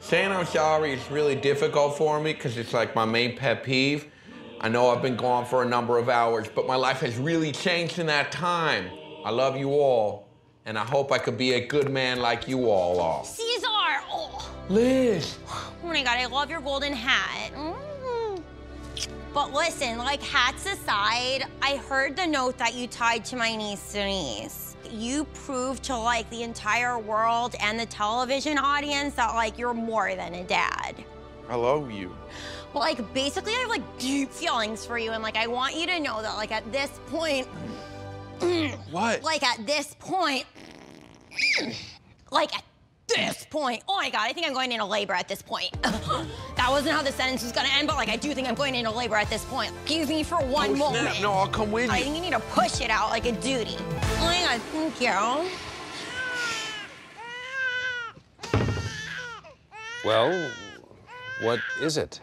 Saying I'm sorry is really difficult for me because it's like my main pet peeve. I know I've been gone for a number of hours, but my life has really changed in that time. I love you all, and I hope I could be a good man like you all are. C-Czar! Oh, Liz! oh my god, I love your golden hat. Mm. But listen, like hats aside, I heard the note that you tied to my niece Denise. You proved to like the entire world and the television audience that like you're more than a dad. I love you. But like basically I have like deep feelings for you and like I want you to know that like at this point What? like at this point like at point oh my god I think I'm going into labor at this point that wasn't how the sentence was gonna end but like I do think I'm going into labor at this point excuse me for one Oh, moment snap. No, I'll come with you. I think you need to push it out like a doody oh my god thank you Well, what is it?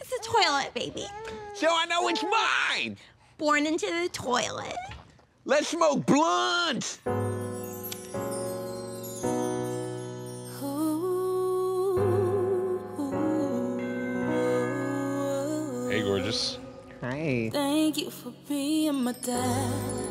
it's a toilet baby So I know it's mine! born into the toilet Let's smoke blunts! Gorgeous. Hi. Thank you for being my daddy.